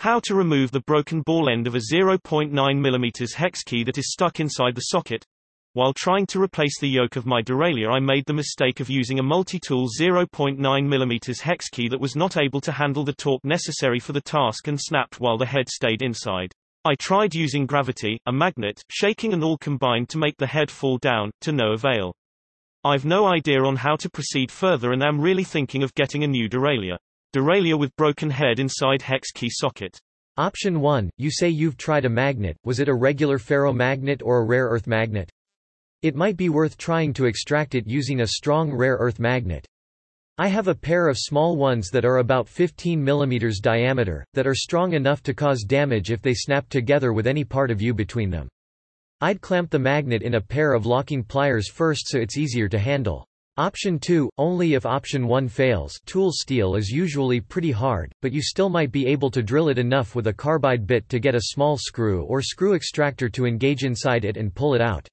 How to remove the broken ball end of a 0.9 mm hex key that is stuck inside the socket. While trying to replace the yoke of my derailleur I made the mistake of using a multi-tool 0.9 mm hex key that was not able to handle the torque necessary for the task and snapped while the head stayed inside. I tried using gravity, a magnet, shaking and all combined to make the head fall down, to no avail. I've no idea on how to proceed further and am really thinking of getting a new derailleur. Derailleur with broken head inside hex key socket. Option 1, you say you've tried a magnet, was it a regular ferromagnet or a rare earth magnet? It might be worth trying to extract it using a strong rare earth magnet. I have a pair of small ones that are about 15 mm diameter, that are strong enough to cause damage if they snap together with any part of you between them. I'd clamp the magnet in a pair of locking pliers first so it's easier to handle. Option 2, only if option 1 fails tool steel is usually pretty hard, but you still might be able to drill it enough with a carbide bit to get a small screw or screw extractor to engage inside it and pull it out.